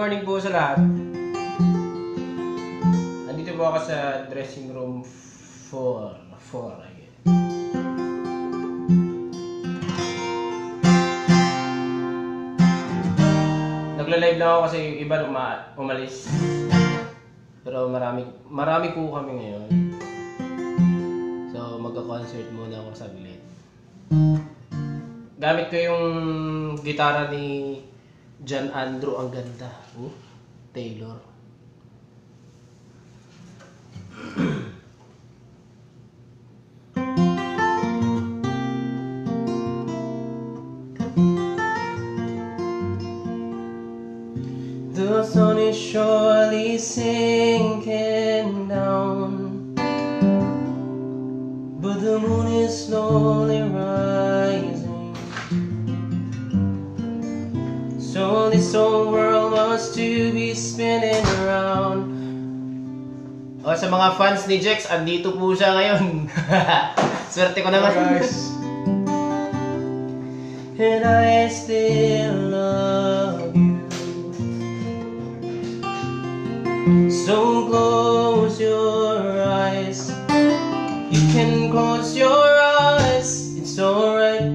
Morning po sa lahat. Andito po ako sa dressing room 4. 4 again. Nagla-live lang ako kasi yung iba uma- umalis. Pero marami marami po kami ngayon. So magka-concert muna ako saglit. Gamit ko yung gitara ni John Andrew ang ganda. Oh, Taylor. Mga fans ni Jex, andito po siya ngayon. Swerte ko naman. guys. And I still love you. So close your eyes. You can close your eyes. It's alright.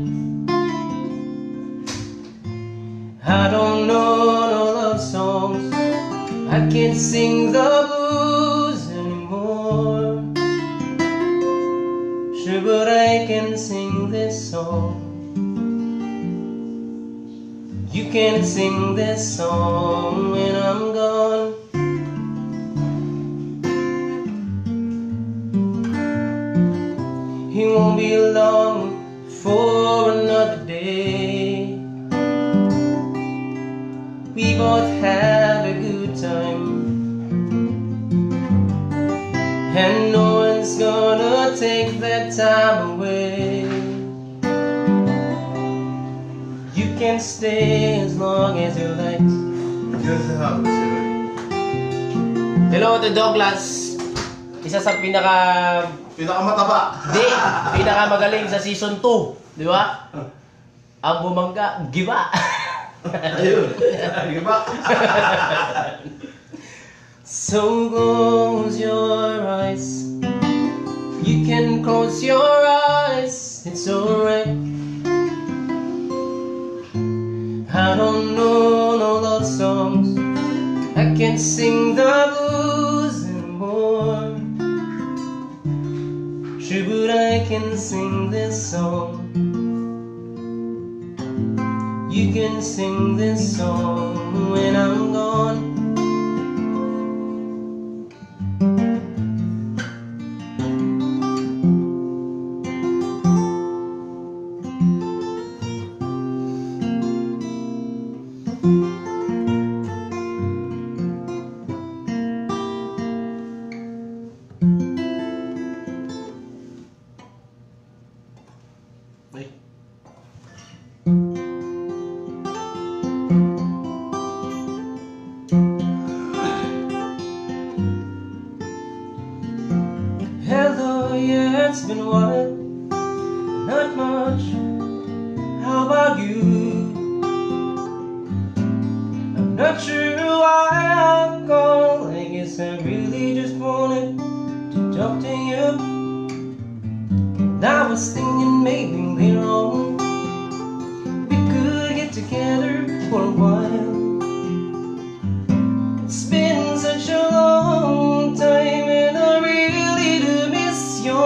I don't know no love songs. I can't sing can sing this song when I'm gone. He won't be long for another day. We both have a good time. And no one's gonna take that time away. You can stay as long as you like. Yun sa sabi sila. Hello to Douglas. Isa sa pinaka Pinakamataba. Di, pinakamagaling sa season 2, di ba? Ang bumangga, giba. Ayun. Di ba? so close your eyes. You can close your eyes. It's alright. I don't know no love songs. I can't sing the blues anymore. Sure, but I can sing this song. You can sing this song when I'm gone.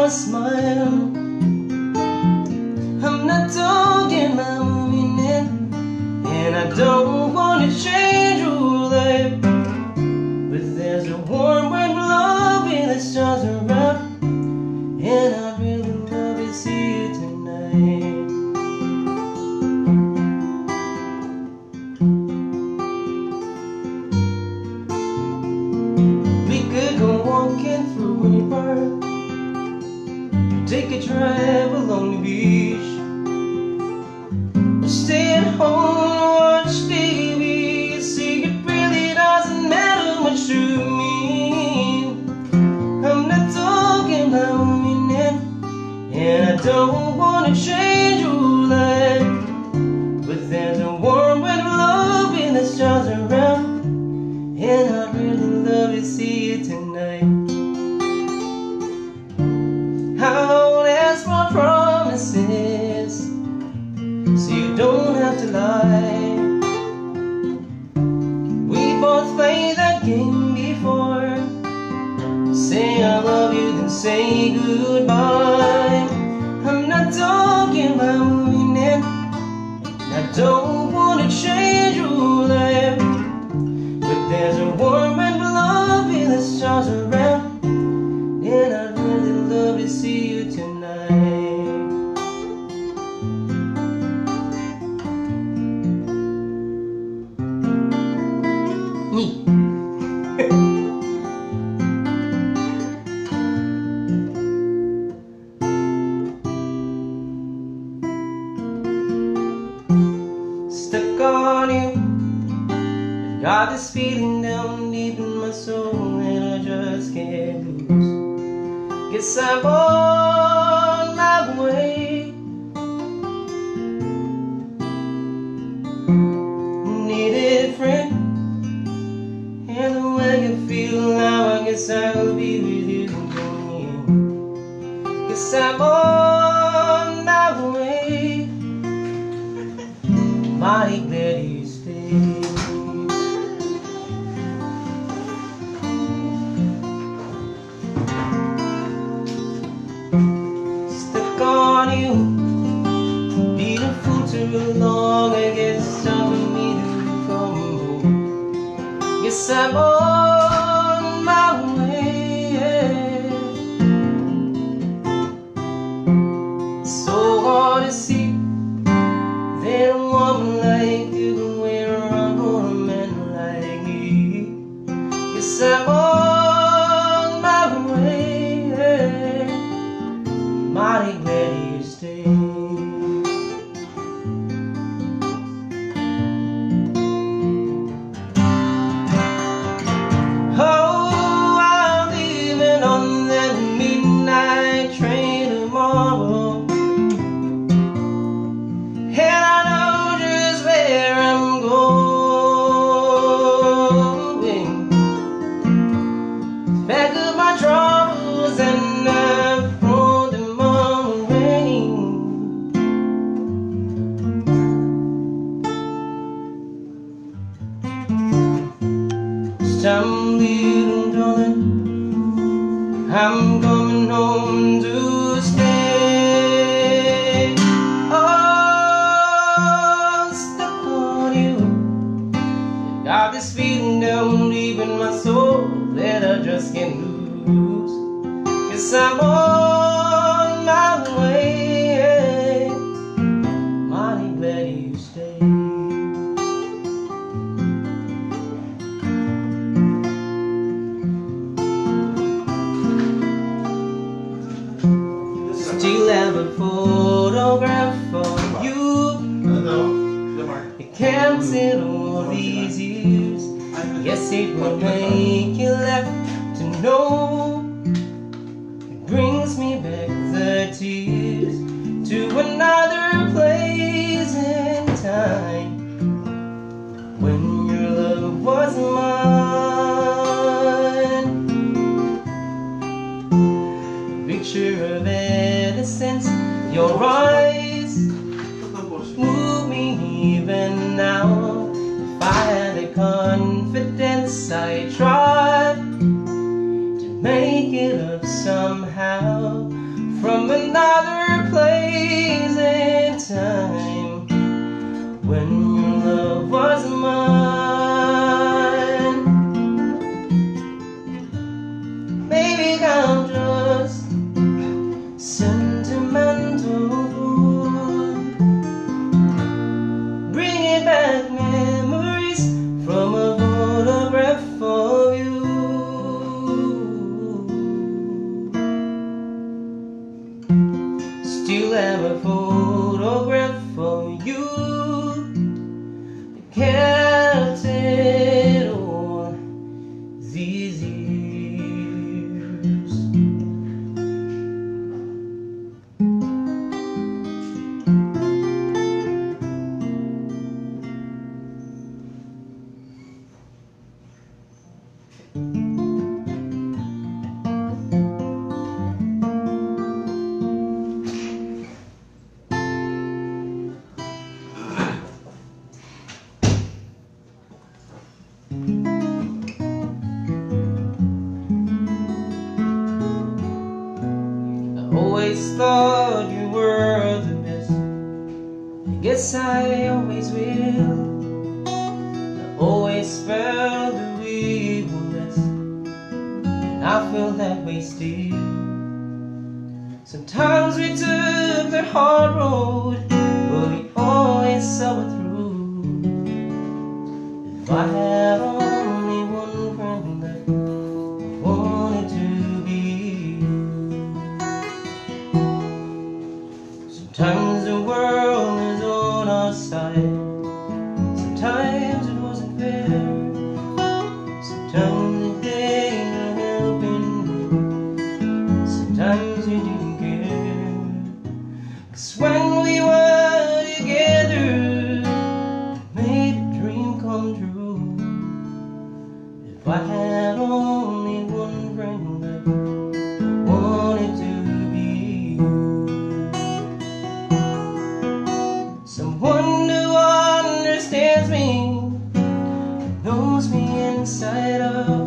Smile. see Got this feeling down deep in my soul and I just can't lose. Guess I've always darling. I'm coming home to stay. Oh, stuck on you. Got this feeling down deep in my soul That I just can't lose. Yes, I'm times in all these years. Yes, it would make you laugh to know will have a photograph of you. Feel that way still. Sometimes we took the hard road But we always saw it through. If I had me inside of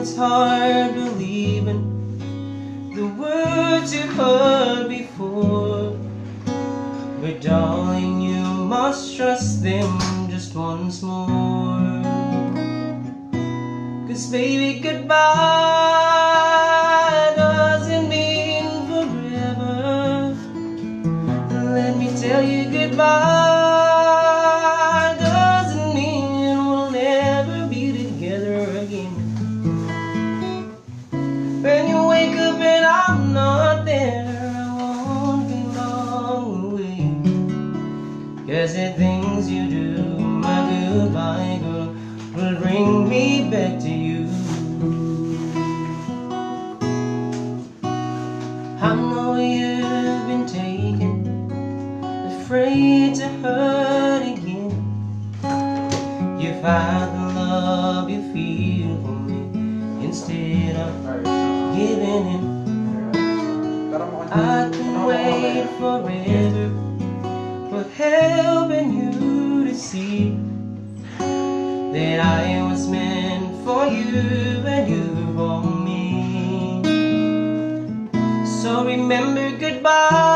it's hard believing the words you heard before. But darling, you must trust them just once more. Cause baby, goodbye. to hurt hurting him You find the love you feel for me Instead of giving him I can wait forever For helping you to see That I was meant for you and you for me. So remember goodbye.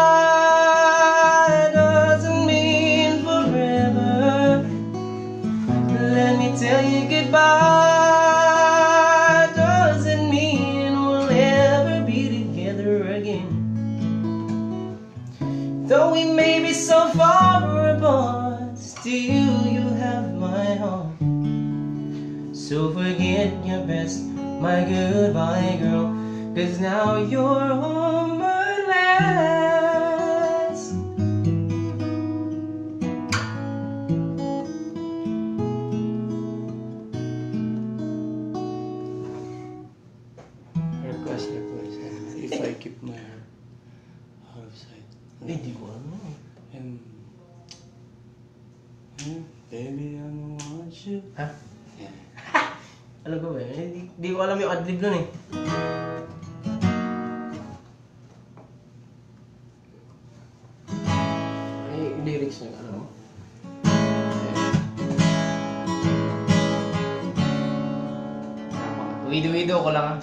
my goodbye girl. Cause now you're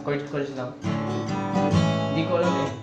chord chords lang. Hindi ko alam eh.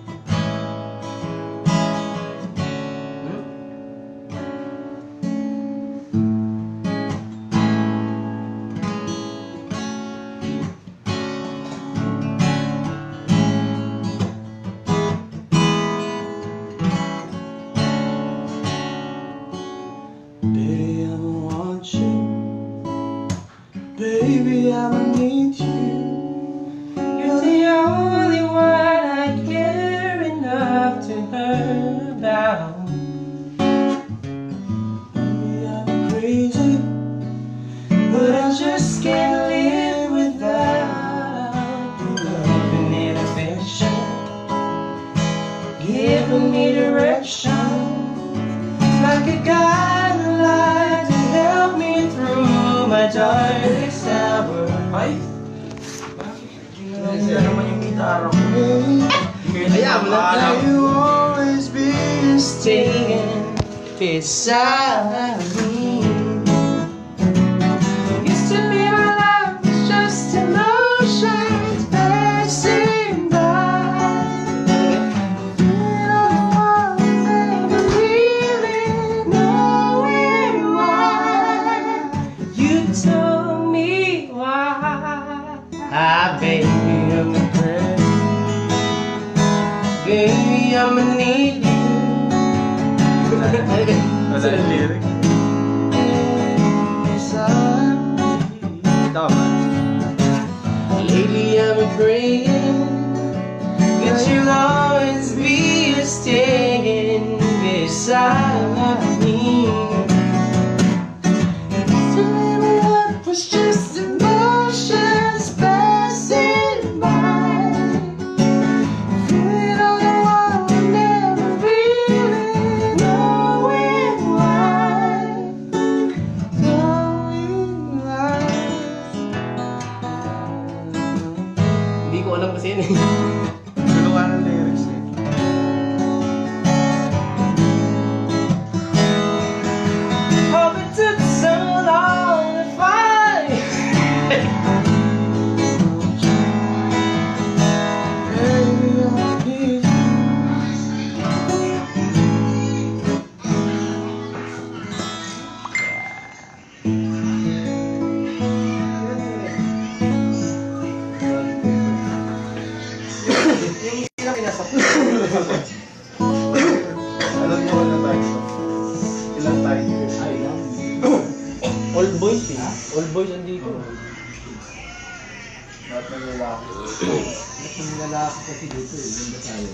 Yung lalaki kasi dito eh, yung Basayo.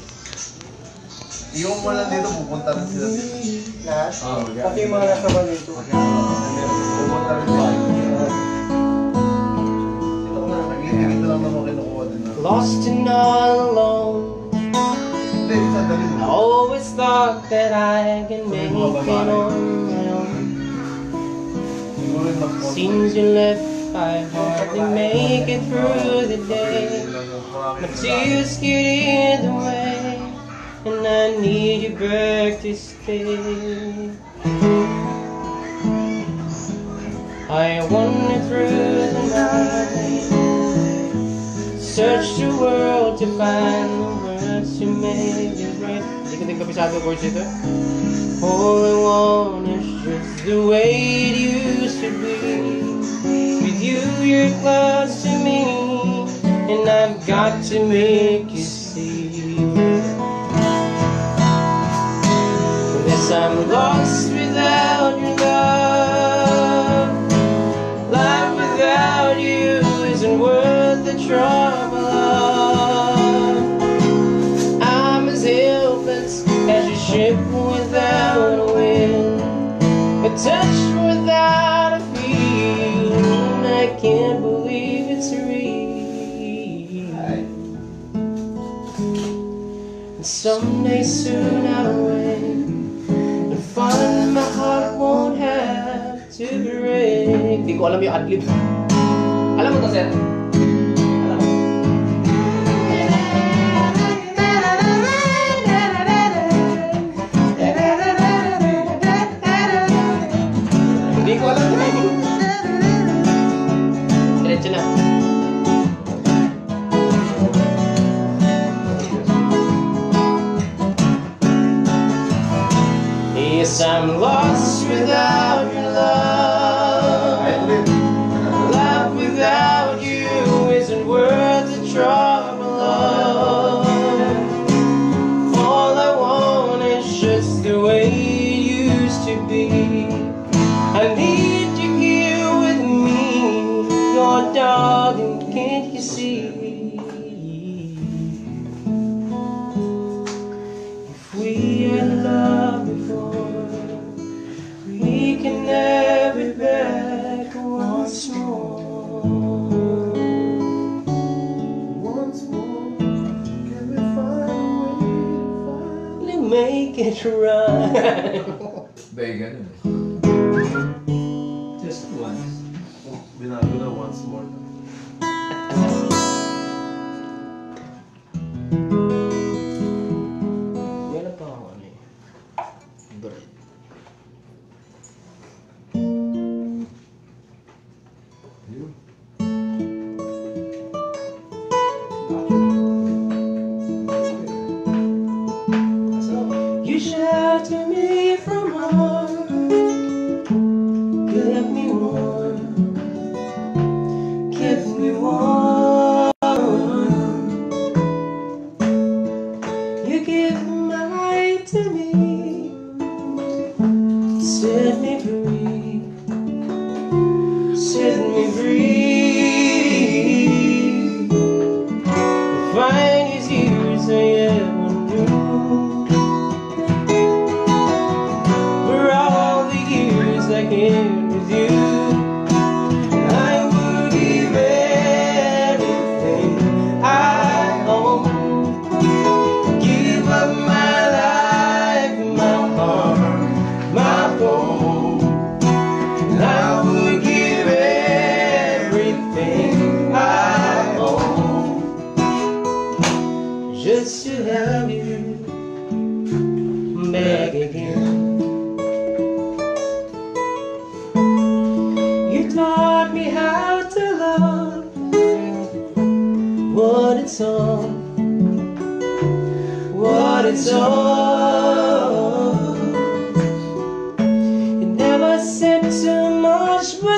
Yung wala dito, pupunta rin sila dito. Lahat? Oo, Pati yung mga nasa dito. Pupunta rin sila dito. Ito ko na, nag-iingit na lang naman kinukuha din na. Lost and all alone. Hindi, isa dali I always thought that I can make it on my own. Seems you left, I hardly make it through the day. My tears get in the way, and I need you back to stay. I wander through the night, search the world to find the words to make it right. Hindi ko din kabisado chords ito. All I want is just the way it used to be. You're close to me, and I've got to make you see. Yes, I'm lost without your love. Life without you isn't worth the trouble of. I'm as helpless as a ship without a wind, a touch someday soon I'll wake and find my heart won't have to break. Di ko alam yung adlib. Alam mo to, sir? make it right. Vegan. Just once. We're not gonna once more.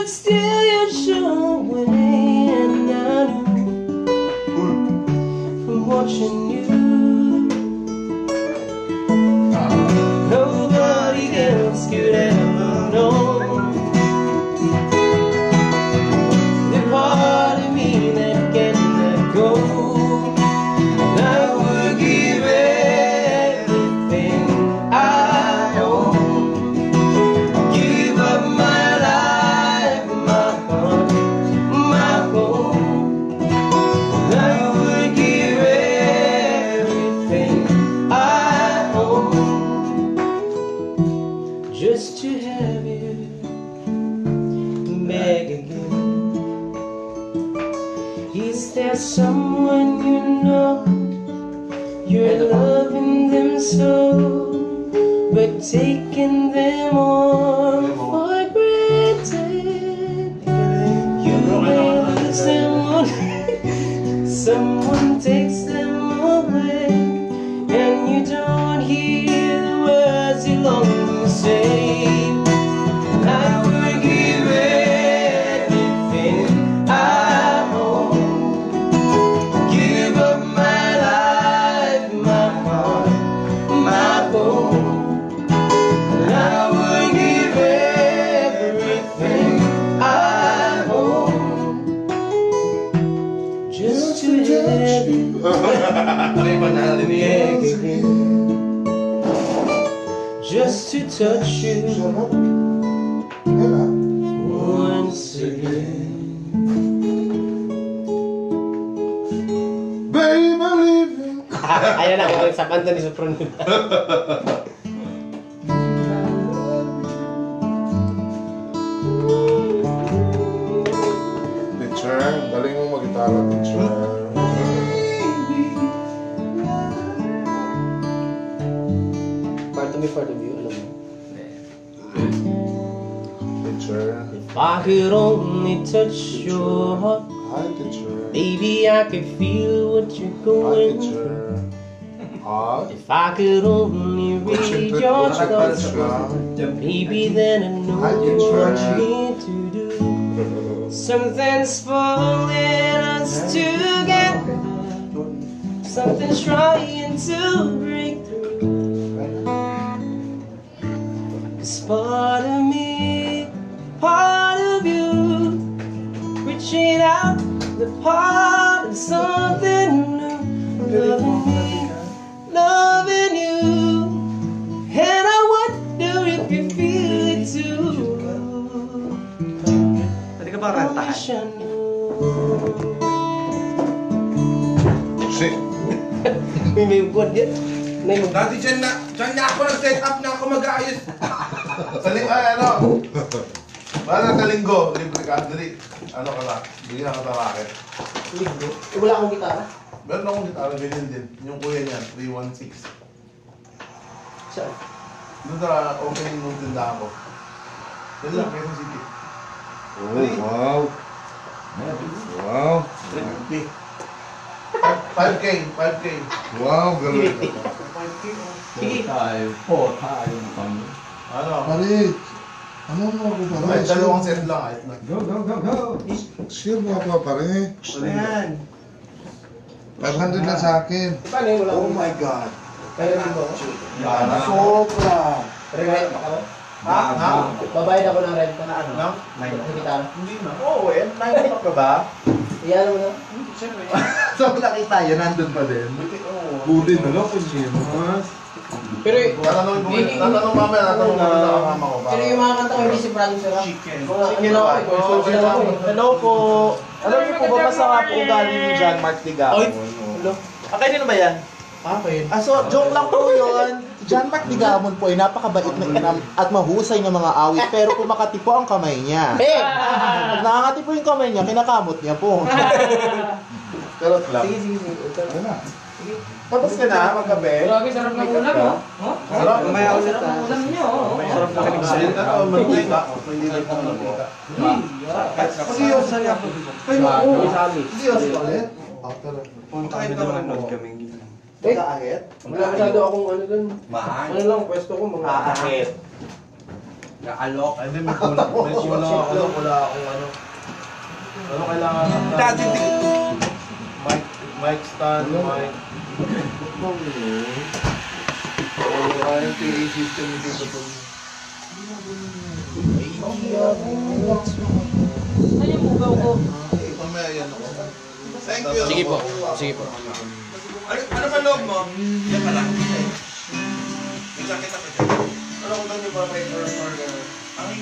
but still you're showing. I know from watching you. loving them so, but taking them all. touch you once again. Baby, leave. Ayan na, kung sa banda ni Sopron. could only touch your heart. Maybe I could feel what you're going through. If I could only read your thoughts, maybe then I know what you need to do. Something's pulling us together, something's trying to. passion. Si. May may buwan yan. May mag- Dati dyan na, dyan na ako nag-set up na ako mag-aayos. sa linggo, ay ano? Para sa linggo, libre ka, dali. Ano ka na, bigyan ka sa akin. Linggo. Eh, Wala akong gitara. Meron akong gitara, ganyan din. Yung kuya niya, 316. Saan? Doon sa opening nung tindahan ko. Doon lang, Quezon City. Oh, wow. Wow. 350. 5K, 5K. Wow, galing. Sige. tayo. Po tayo ng kami. Ano? Pare, ano mo ako pare? Ay, dalawang set lang. Ay, Go, go, go, go! Share mo ako pare. Ayan. 500 na sa akin. Paano? Wala Oh my God. Kaya rin ba? Sobra. Re-rent pa ka ba? Ha? Ha? Babayad ako ng rent na ano? No? Ng gitara. Hindi na. Oo, eh. Nine o'clock ka ba? Iyan mo na. So, nakita yun, nandun pa din. Budi na lang kung sino. Pero, Tatanungin ko, tatanong mamaya, tatanong ko sa kasama ko. pero yung mga kanta ko hindi si Francis sila. Chicken. Chicken ano ba? ako, eh, eh. Hello po. Alam niyo po ba masama po ugali ni John Mark Digamon? Hello? Ah, kayo ba yan? Ah, kayo. Ah, so, joke lang po yun. John Mark Digamon po ay napakabait na at mahusay ng mga awit pero kumakati po ang kamay niya. Eh! Pag nakakati po yung kamay niya, kinakamot niya po. Pero lang. Sige, sige, sige. Tapos ka na, magkape. Grabe, sarap ng ulam, oh. Oh? Sarap. Mamaya ulit Sarap ng ulam niyo, oh. Sarap na kanig Kasi ano, mantika. Hindi na ito mantika. Seryoso niya. Kayo, oo. Seryoso ulit? Kahit na manonood kami. Kaahit? wala masyado akong ano dun. Mahal. Ano lang, pwesto ko, mga... Kaahit. Naalok. Ay, may kulang. May kulang ako. Ano, wala akong ano. Ano kailangan ng Dati di- Mic, mic stand, mic. Oo, kaya yung PA system Tito Tony. Ano yung bugaw ko? Eh, Mamaya yan ako. Thank you. Sige po, sige po. Ano, ano ba loob mo? Yan pala. May jacket ako dyan. Ano ko doon yung mga paper or? Ang